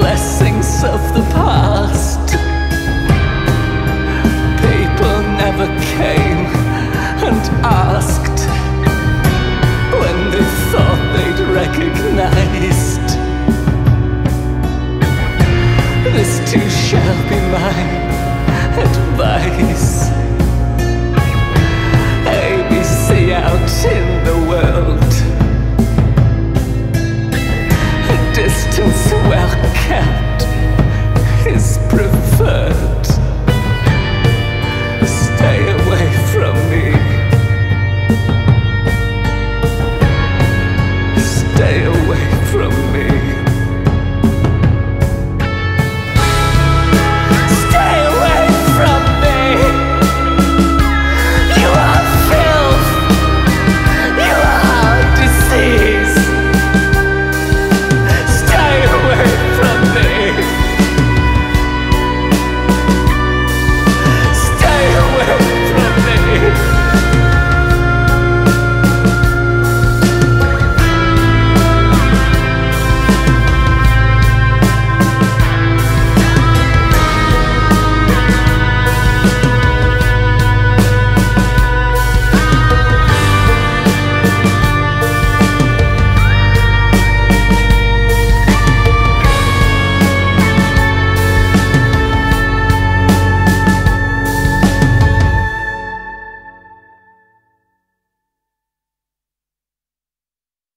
blessings of the past. People never came. preferred. Stay away from me. Stay away from me.